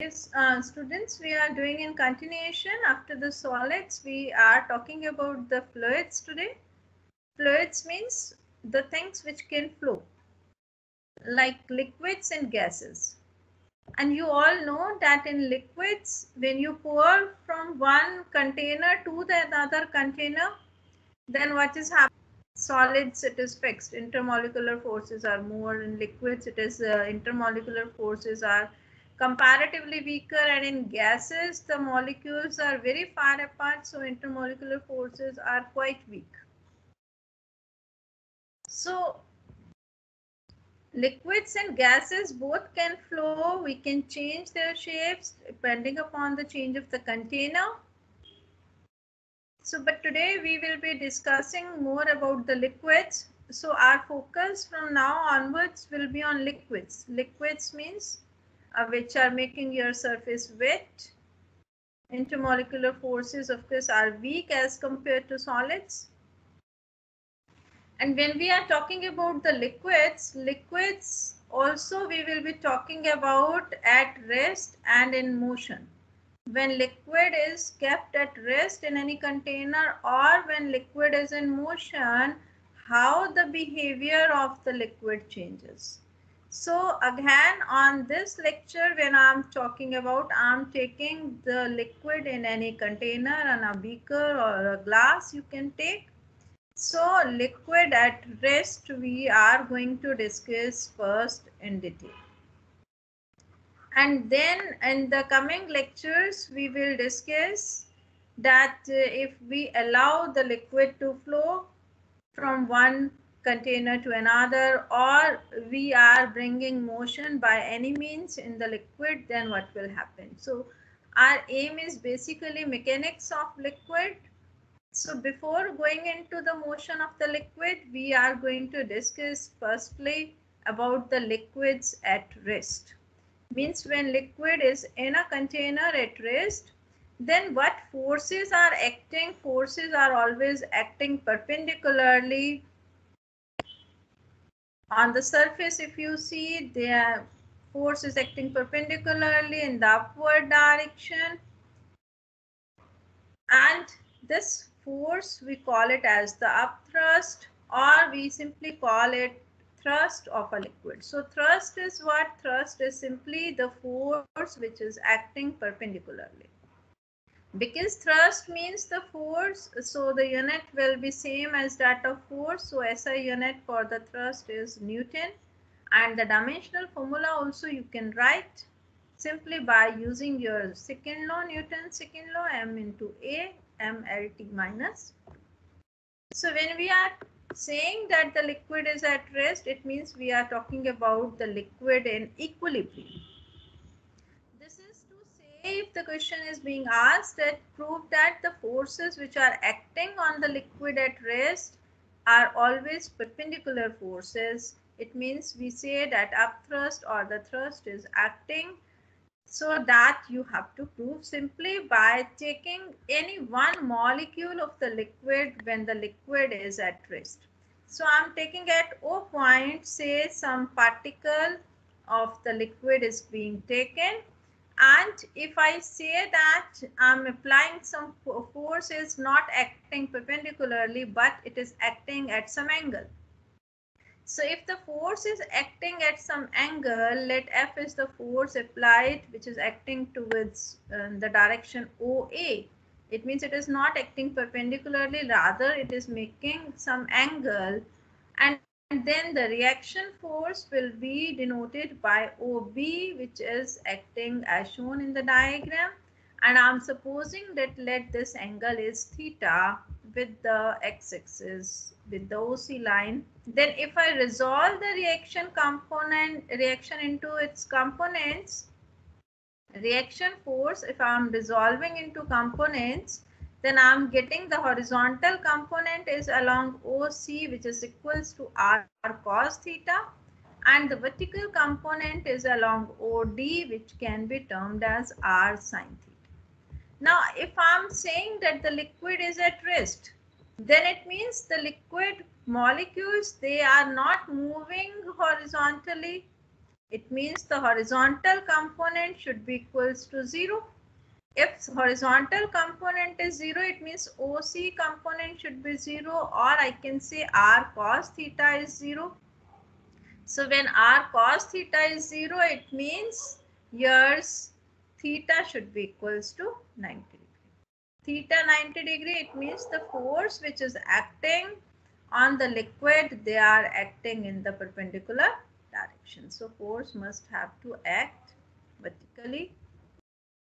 Yes, uh, students, we are doing in continuation after the solids. We are talking about the fluids today. Fluids means the things which can flow like liquids and gases. And you all know that in liquids, when you pour from one container to the other container, then what is happening? Solids, it is fixed. Intermolecular forces are more. In liquids, it is uh, intermolecular forces are comparatively weaker and in gases the molecules are very far apart so intermolecular forces are quite weak. So liquids and gases both can flow we can change their shapes depending upon the change of the container. So but today we will be discussing more about the liquids. So our focus from now onwards will be on liquids. Liquids means uh, which are making your surface wet. Intermolecular forces, of course, are weak as compared to solids. And when we are talking about the liquids, liquids also we will be talking about at rest and in motion. When liquid is kept at rest in any container or when liquid is in motion, how the behavior of the liquid changes. So again on this lecture when I'm talking about I'm taking the liquid in any container and a beaker or a glass you can take. So liquid at rest we are going to discuss first in detail. And then in the coming lectures we will discuss that uh, if we allow the liquid to flow from one container to another or we are bringing motion by any means in the liquid then what will happen? So our aim is basically mechanics of liquid. So before going into the motion of the liquid we are going to discuss firstly about the liquids at rest. Means when liquid is in a container at rest then what forces are acting? Forces are always acting perpendicularly on the surface if you see the force is acting perpendicularly in the upward direction. And this force we call it as the upthrust or we simply call it thrust of a liquid. So thrust is what? Thrust is simply the force which is acting perpendicularly because thrust means the force so the unit will be same as that of force. So SI unit for the thrust is Newton. And the dimensional formula also you can write simply by using your second law Newton second law m into a mlt minus. So when we are saying that the liquid is at rest it means we are talking about the liquid in equilibrium if the question is being asked that prove that the forces which are acting on the liquid at rest are always perpendicular forces. It means we say that upthrust or the thrust is acting. So that you have to prove simply by taking any one molecule of the liquid when the liquid is at rest. So i'm taking at o point say some particle of the liquid is being taken and if I say that I'm applying some force is not acting perpendicularly, but it is acting at some angle. So if the force is acting at some angle, let F is the force applied, which is acting towards uh, the direction OA. It means it is not acting perpendicularly, rather it is making some angle. And and then the reaction force will be denoted by OB which is acting as shown in the diagram. And I'm supposing that let this angle is theta with the x-axis with the OC line. Then if I resolve the reaction component reaction into its components reaction force if I'm resolving into components then I'm getting the horizontal component is along OC which is equals to R cos theta and the vertical component is along OD which can be termed as R sin theta. Now if I'm saying that the liquid is at rest then it means the liquid molecules they are not moving horizontally it means the horizontal component should be equals to 0. If horizontal component is 0, it means OC component should be 0 or I can say R cos theta is 0. So when R cos theta is 0, it means yours theta should be equals to 90 degree. Theta 90 degree, it means the force which is acting on the liquid, they are acting in the perpendicular direction. So force must have to act vertically.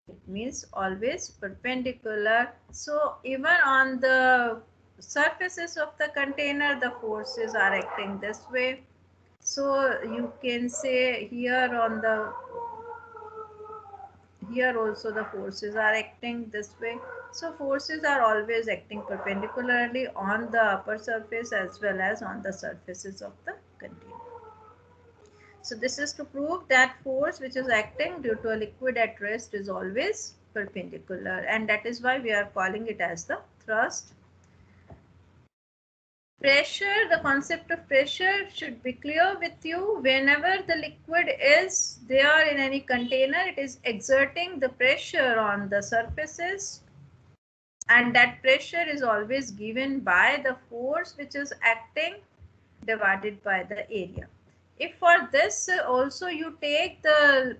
It means always perpendicular. So even on the surfaces of the container, the forces are acting this way. So you can say here on the here also the forces are acting this way. So forces are always acting perpendicularly on the upper surface as well as on the surfaces of the. So this is to prove that force which is acting due to a liquid at rest is always perpendicular and that is why we are calling it as the thrust pressure, the concept of pressure should be clear with you. Whenever the liquid is there in any container, it is exerting the pressure on the surfaces and that pressure is always given by the force which is acting divided by the area. If for this also you take the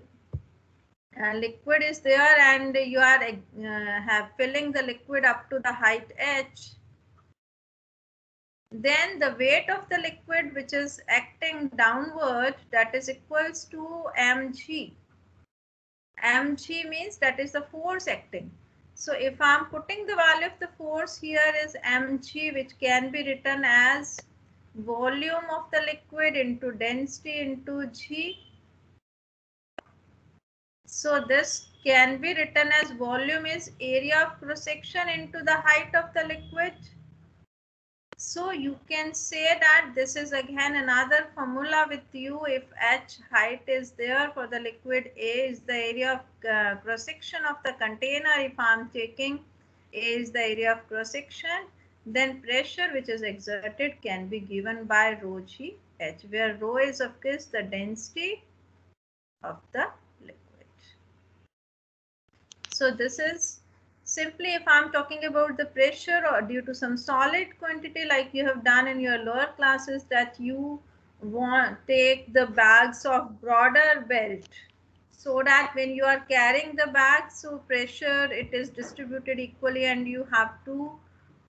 uh, liquid is there and you are uh, have filling the liquid up to the height h then the weight of the liquid which is acting downward that is equals to mg. mg means that is the force acting. So if I'm putting the value of the force here is mg which can be written as volume of the liquid into density into g. So this can be written as volume is area of cross section into the height of the liquid so you can say that this is again another formula with you if h height is there for the liquid A is the area of uh, cross section of the container if I'm taking A is the area of cross section then pressure which is exerted can be given by rho g h where rho is of course the density of the liquid. So this is Simply if I'm talking about the pressure or due to some solid quantity like you have done in your lower classes that you want take the bags of broader belt so that when you are carrying the bag so pressure it is distributed equally and you have to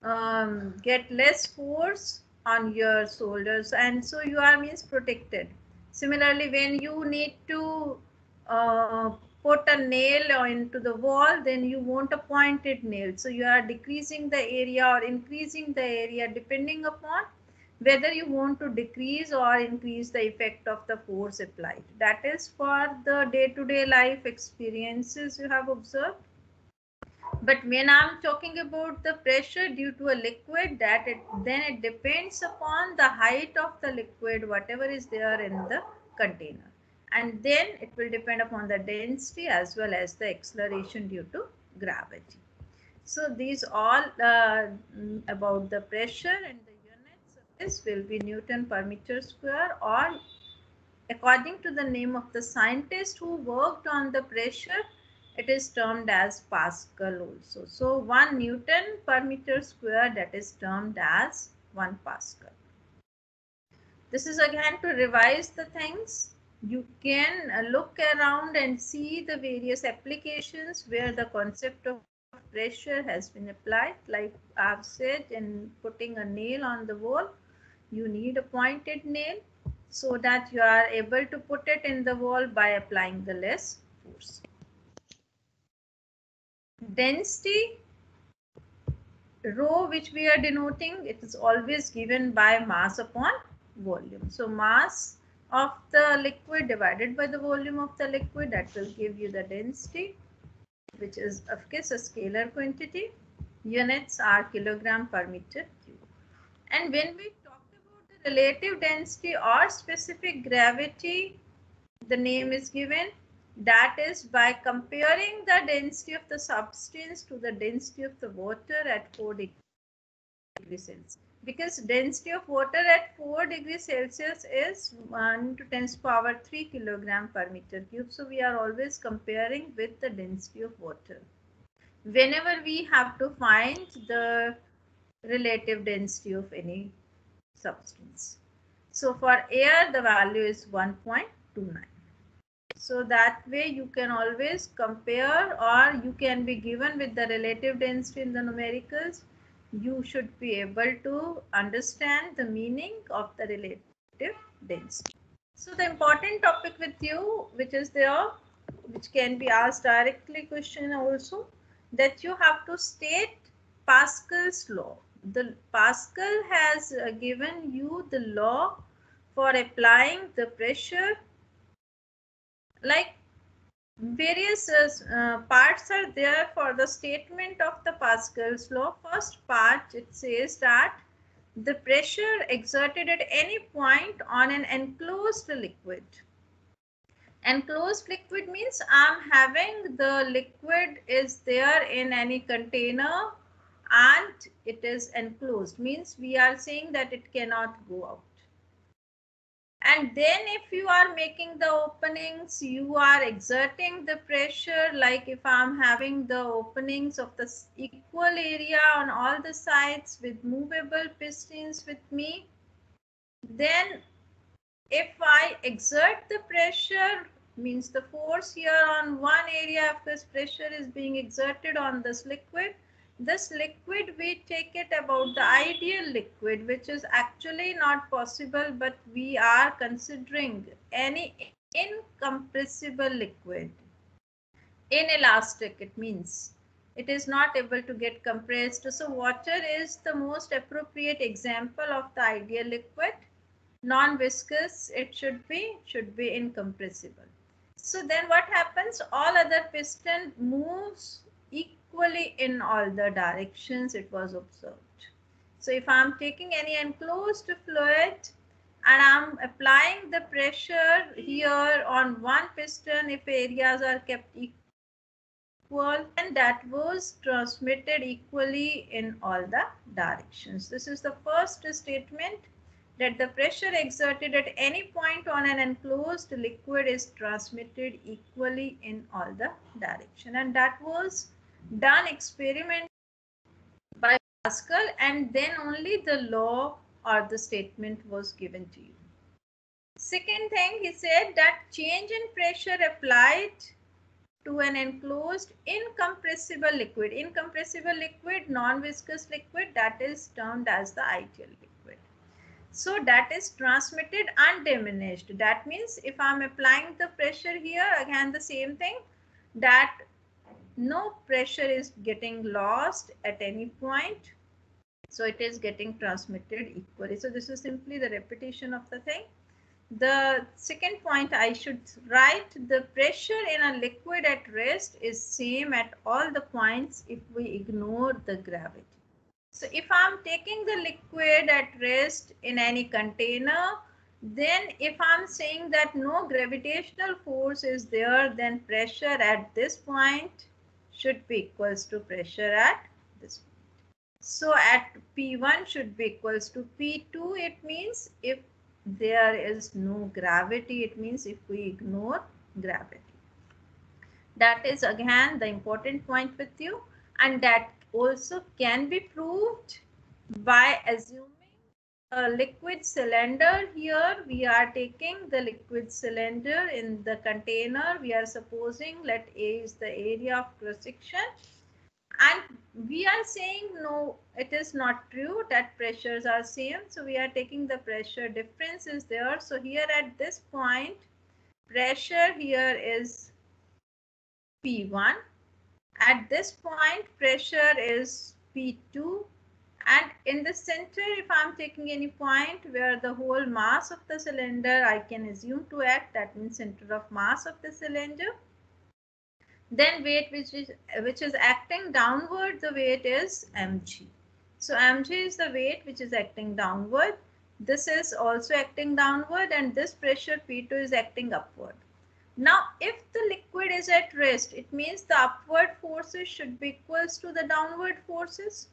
um, get less force on your shoulders and so you are means protected similarly when you need to uh, put a nail into the wall, then you want a pointed nail. So you are decreasing the area or increasing the area depending upon whether you want to decrease or increase the effect of the force applied. That is for the day-to-day -day life experiences you have observed. But when I'm talking about the pressure due to a liquid, that it, then it depends upon the height of the liquid, whatever is there in the container and then it will depend upon the density as well as the acceleration due to gravity. So these all uh, about the pressure and the units of this will be Newton per meter square or according to the name of the scientist who worked on the pressure it is termed as Pascal also. So 1 Newton per meter square that is termed as 1 Pascal. This is again to revise the things you can look around and see the various applications where the concept of pressure has been applied. Like I've said, in putting a nail on the wall, you need a pointed nail so that you are able to put it in the wall by applying the less force. Density rho which we are denoting, it is always given by mass upon volume. So mass of the liquid divided by the volume of the liquid that will give you the density which is of course a scalar quantity units are kilogram per meter cube and when we talk about the relative density or specific gravity the name is given that is by comparing the density of the substance to the density of the water at 4 degrees Celsius because density of water at 4 degrees Celsius is 1 to 10 power 3 kilogram per meter cube. So we are always comparing with the density of water. Whenever we have to find the relative density of any substance. So for air, the value is 1.29. So that way you can always compare or you can be given with the relative density in the numericals you should be able to understand the meaning of the relative density. So the important topic with you, which is there, which can be asked directly question also, that you have to state Pascal's law. The Pascal has uh, given you the law for applying the pressure like various uh, parts are there for the statement of the Pascal's law. First part, it says that the pressure exerted at any point on an enclosed liquid. Enclosed liquid means I'm having the liquid is there in any container and it is enclosed means we are saying that it cannot go out and then if you are making the openings you are exerting the pressure like if i'm having the openings of the equal area on all the sides with movable pistons with me then if i exert the pressure means the force here on one area of this pressure is being exerted on this liquid this liquid we take it about the ideal liquid which is actually not possible but we are considering any incompressible liquid. Inelastic it means. It is not able to get compressed. So water is the most appropriate example of the ideal liquid. Non-viscous it should be should be incompressible. So then what happens? All other piston moves equally in all the directions it was observed. So if I'm taking any enclosed fluid and I'm applying the pressure here on one piston if areas are kept equal and that was transmitted equally in all the directions. This is the first statement that the pressure exerted at any point on an enclosed liquid is transmitted equally in all the direction and that was done experiment by Pascal and then only the law or the statement was given to you. Second thing, he said that change in pressure applied to an enclosed incompressible liquid. Incompressible liquid, non-viscous liquid, that is termed as the ideal liquid. So that is transmitted undiminished. That means if I'm applying the pressure here, again the same thing, that no pressure is getting lost at any point. So it is getting transmitted equally. So this is simply the repetition of the thing. The second point I should write the pressure in a liquid at rest is same at all the points if we ignore the gravity. So if I'm taking the liquid at rest in any container, then if I'm saying that no gravitational force is there, then pressure at this point should be equals to pressure at this point. So at P1 should be equals to P2. It means if there is no gravity, it means if we ignore gravity. That is again the important point with you and that also can be proved by assuming a liquid cylinder. Here we are taking the liquid cylinder in the container. We are supposing let a is the area of cross section and we are saying no it is not true that pressures are same. So we are taking the pressure difference is there. So here at this point pressure here is p1 at this point pressure is p2 and in the center, if I'm taking any point where the whole mass of the cylinder, I can assume to act, that means center of mass of the cylinder. Then weight which is, which is acting downward, the weight is mg. So mg is the weight which is acting downward. This is also acting downward and this pressure P2 is acting upward. Now, if the liquid is at rest, it means the upward forces should be equals to the downward forces.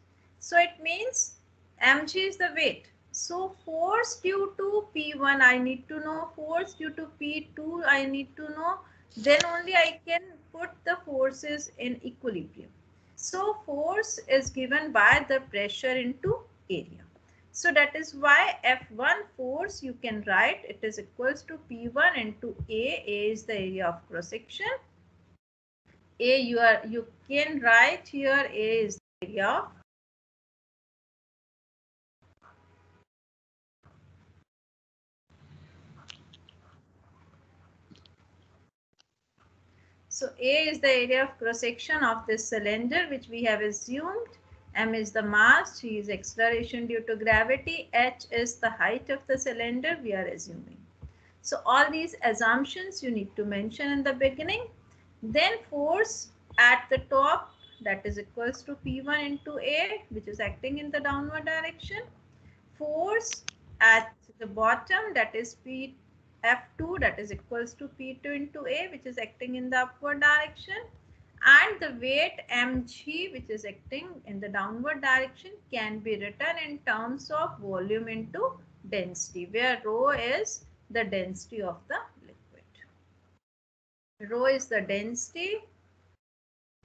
So it means mg is the weight. So force due to P1 I need to know, force due to P2 I need to know, then only I can put the forces in equilibrium. So force is given by the pressure into area. So that is why F1 force you can write it is equals to P1 into A. A is the area of cross section. A you are you can write here A is the area of So A is the area of cross section of this cylinder which we have assumed m is the mass, g is acceleration due to gravity, h is the height of the cylinder we are assuming. So all these assumptions you need to mention in the beginning. Then force at the top that is equals to P1 into A which is acting in the downward direction. Force at the bottom that is P F2 that is equals to P2 into A which is acting in the upward direction and the weight mg which is acting in the downward direction can be written in terms of volume into density where rho is the density of the liquid. Rho is the density,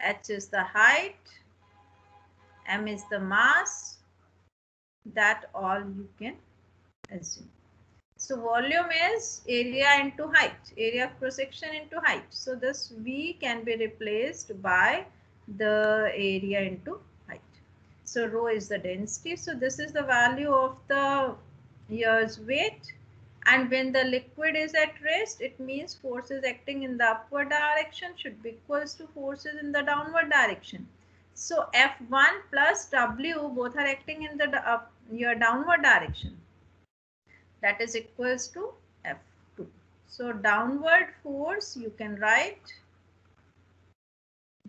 h is the height, m is the mass that all you can assume. So volume is area into height, area of cross section into height. So this V can be replaced by the area into height. So rho is the density. So this is the value of the year's weight. And when the liquid is at rest, it means forces acting in the upward direction should be equals to forces in the downward direction. So F1 plus W both are acting in the uh, your downward direction that is equals to F2. So downward force you can write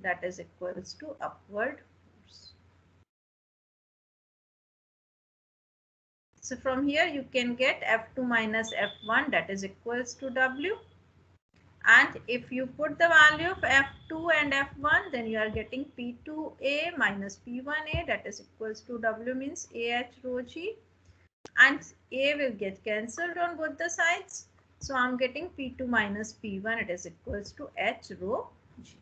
that is equals to upward force. So from here you can get F2 minus F1 that is equals to W. And if you put the value of F2 and F1 then you are getting P2A minus P1A that is equals to W means AH rho G and A will get cancelled on both the sides. So I'm getting P2 minus P1 it is equals to H rho G.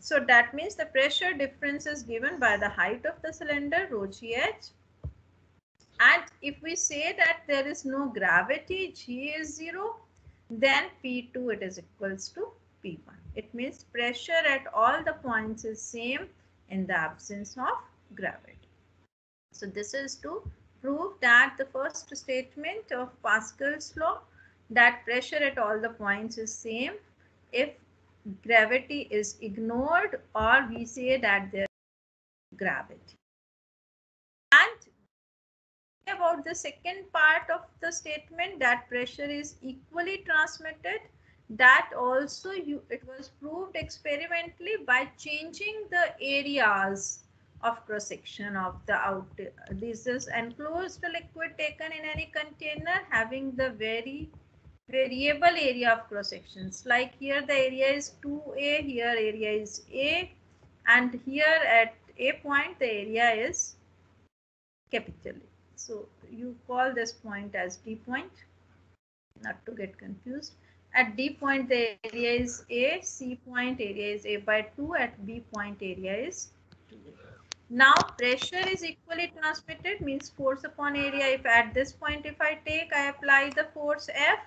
So that means the pressure difference is given by the height of the cylinder rho GH. And if we say that there is no gravity, G is 0, then P2 it is equals to P1. It means pressure at all the points is same in the absence of gravity. So this is to prove that the first statement of Pascal's law that pressure at all the points is same if gravity is ignored or we say that there is gravity. And about the second part of the statement that pressure is equally transmitted that also you it was proved experimentally by changing the areas of cross section of the out this is enclosed liquid taken in any container having the very variable area of cross sections like here the area is 2a here area is a and here at a point the area is capital A. so you call this point as d point not to get confused. At d point the area is a c point area is a by 2 at b point area is 2a now pressure is equally transmitted means force upon area. If at this point if I take, I apply the force F,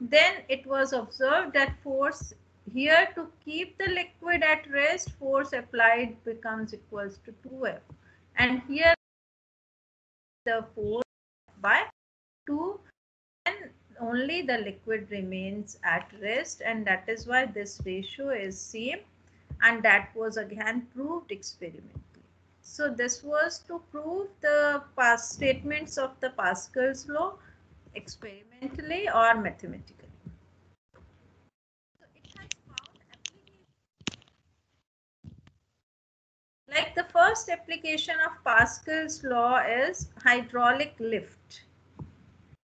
then it was observed that force here to keep the liquid at rest, force applied becomes equals to 2F. And here the force by 2 and only the liquid remains at rest and that is why this ratio is same and that was again proved experimentally. So this was to prove the past statements of the Pascal's law experimentally or mathematically. Like the first application of Pascal's law is hydraulic lift.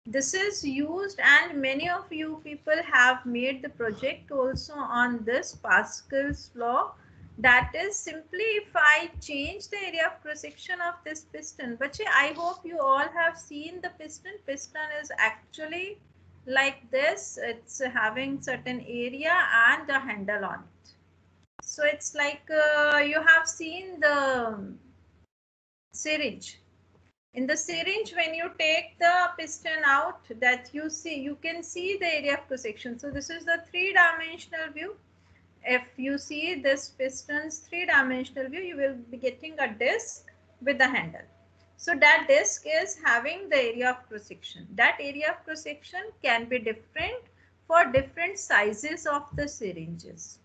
This is used and many of you people have made the project also on this Pascal's law that is simply if I change the area of cross section of this piston. But I hope you all have seen the piston. Piston is actually like this. It's having certain area and a handle on it. So it's like uh, you have seen the syringe. In the syringe, when you take the piston out that you see, you can see the area of cross section. So this is the three dimensional view if you see this piston's three-dimensional view, you will be getting a disc with the handle. So that disc is having the area of cross section. That area of cross section can be different for different sizes of the syringes.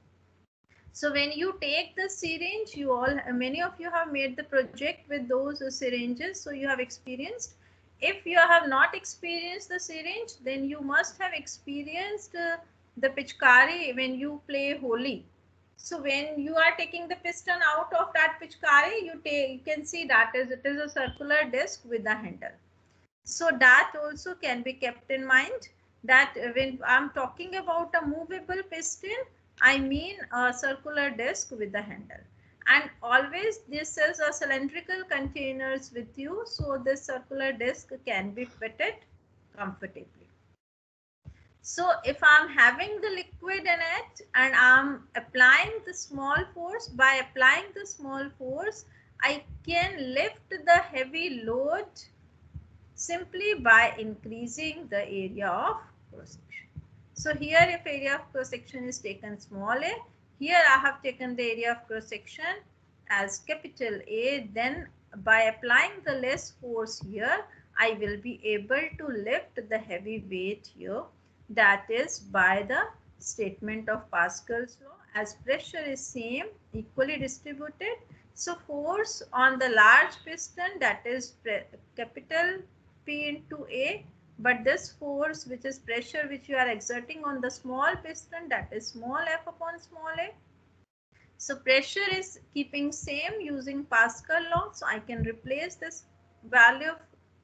So when you take the syringe, you all, many of you have made the project with those syringes. So you have experienced. If you have not experienced the syringe, then you must have experienced uh, the pichkari when you play Holi. So when you are taking the piston out of that pichkari, you take you can see that is it is a circular disc with a handle. So that also can be kept in mind that when I'm talking about a movable piston, I mean a circular disc with a handle. And always this is a cylindrical containers with you. So this circular disc can be fitted comfortably. So if I'm having the liquid in it and I'm applying the small force, by applying the small force, I can lift the heavy load simply by increasing the area of cross section. So here if area of cross section is taken small a, here I have taken the area of cross section as capital A, then by applying the less force here, I will be able to lift the heavy weight here that is by the statement of Pascal's law as pressure is same equally distributed. So force on the large piston that is capital P into A but this force which is pressure which you are exerting on the small piston that is small f upon small a. So pressure is keeping same using Pascal law. So I can replace this value of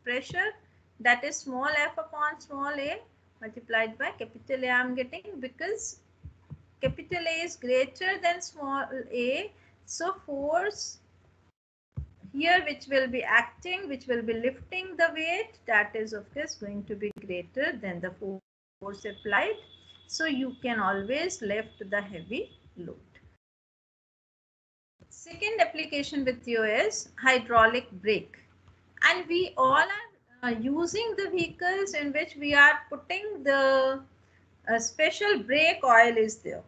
pressure that is small f upon small a multiplied by capital A I'm getting because capital A is greater than small a. So force here which will be acting, which will be lifting the weight that is of course going to be greater than the force applied. So you can always lift the heavy load. Second application with you is hydraulic brake. And we all are uh, using the vehicles in which we are putting the uh, special brake oil is there.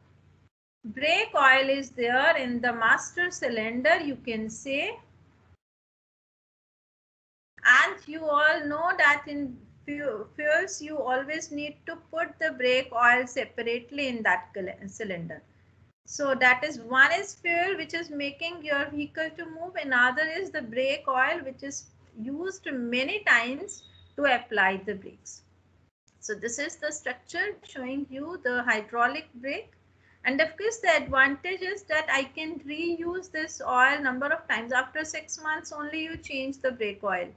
Brake oil is there in the master cylinder, you can say. And you all know that in fuels, you always need to put the brake oil separately in that cylinder. So that is one is fuel which is making your vehicle to move. Another is the brake oil which is used many times to apply the brakes. So this is the structure showing you the hydraulic brake. And of course, the advantage is that I can reuse this oil number of times. After six months, only you change the brake oil.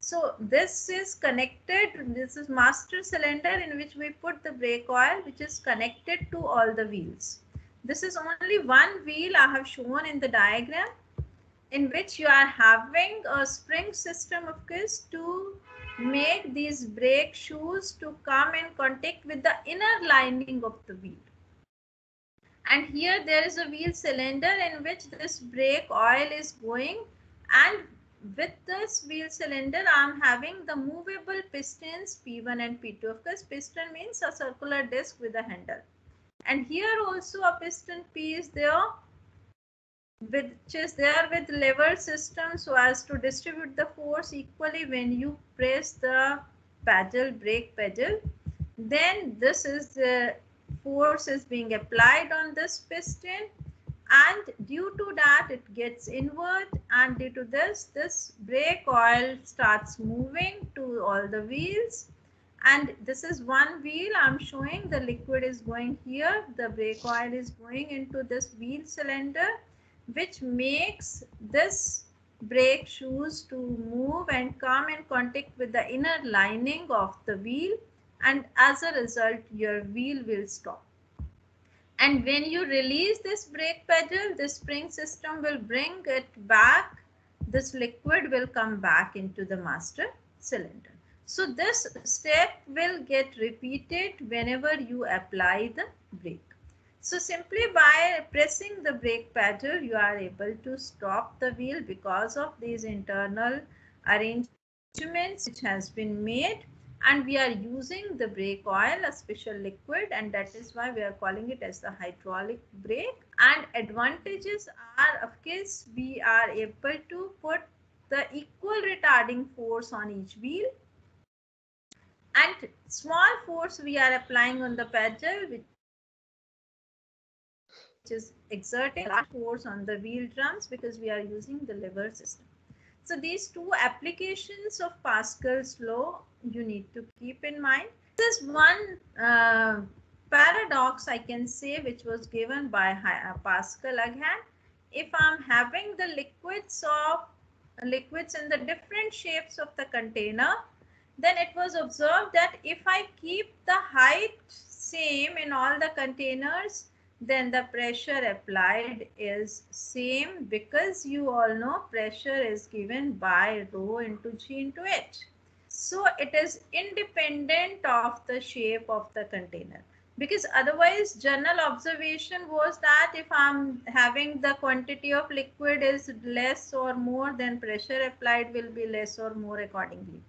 So this is connected. This is master cylinder in which we put the brake oil, which is connected to all the wheels. This is only one wheel I have shown in the diagram in which you are having a spring system of course to make these brake shoes to come in contact with the inner lining of the wheel. And here there is a wheel cylinder in which this brake oil is going and with this wheel cylinder I'm having the movable pistons P1 and P2. Of course piston means a circular disc with a handle. And here also a piston P is there which is there with lever system so as to distribute the force equally when you press the pedal brake pedal. Then this is the force is being applied on this piston and due to that it gets inward and due to this this brake oil starts moving to all the wheels. And this is one wheel i'm showing the liquid is going here the brake oil is going into this wheel cylinder which makes this brake shoes to move and come in contact with the inner lining of the wheel and as a result your wheel will stop. And when you release this brake pedal, the spring system will bring it back. This liquid will come back into the master cylinder. So this step will get repeated whenever you apply the brake. So simply by pressing the brake pedal, you are able to stop the wheel because of these internal arrangements which has been made. And we are using the brake oil, a special liquid and that is why we are calling it as the hydraulic brake. And advantages are of course we are able to put the equal retarding force on each wheel. And small force we are applying on the pedal which is exerting large force on the wheel drums because we are using the lever system. So these two applications of Pascal's law you need to keep in mind. This is one uh, paradox I can say which was given by uh, Pascal again. If I'm having the liquids of liquids in the different shapes of the container then it was observed that if I keep the height same in all the containers, then the pressure applied is same because you all know pressure is given by rho into g into h. So it is independent of the shape of the container because otherwise general observation was that if I'm having the quantity of liquid is less or more then pressure applied will be less or more accordingly.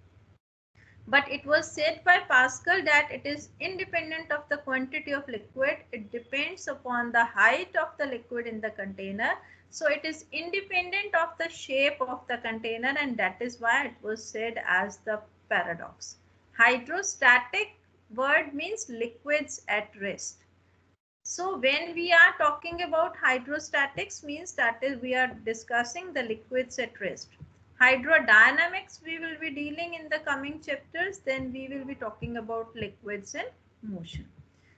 But it was said by Pascal that it is independent of the quantity of liquid. It depends upon the height of the liquid in the container. So it is independent of the shape of the container and that is why it was said as the paradox. Hydrostatic word means liquids at rest. So when we are talking about hydrostatics means that is we are discussing the liquids at rest hydrodynamics we will be dealing in the coming chapters then we will be talking about liquids in motion.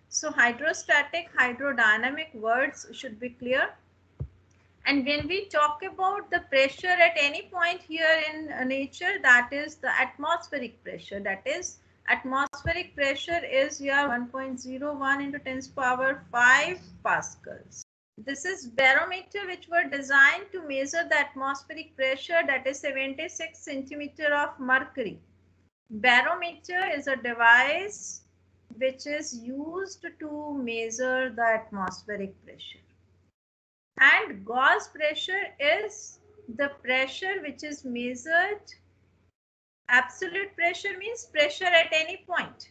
So hydrostatic hydrodynamic words should be clear. And when we talk about the pressure at any point here in nature that is the atmospheric pressure. That is atmospheric pressure is your 1.01 into 10 to power 5 pascals this is barometer which were designed to measure the atmospheric pressure that is 76 centimeter of mercury. Barometer is a device which is used to measure the atmospheric pressure. And gauge pressure is the pressure which is measured. Absolute pressure means pressure at any point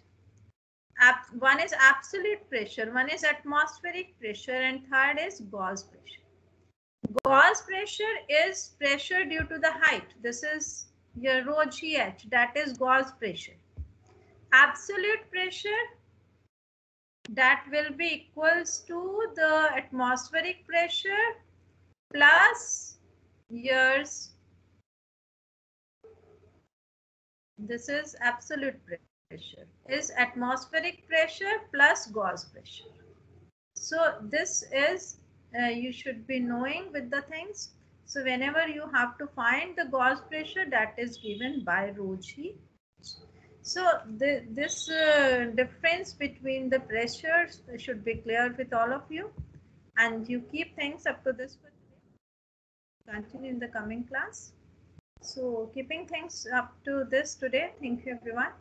one is absolute pressure, one is atmospheric pressure, and third is gauge pressure. Gauge pressure is pressure due to the height. This is your rho GH, that is gauge pressure. Absolute pressure, that will be equals to the atmospheric pressure plus yours. This is absolute pressure pressure is atmospheric pressure plus gauge pressure. So this is, uh, you should be knowing with the things. So whenever you have to find the gauge pressure that is given by rho g. So the, this uh, difference between the pressures should be clear with all of you. And you keep things up to this for today. Continue in the coming class. So keeping things up to this today. Thank you everyone.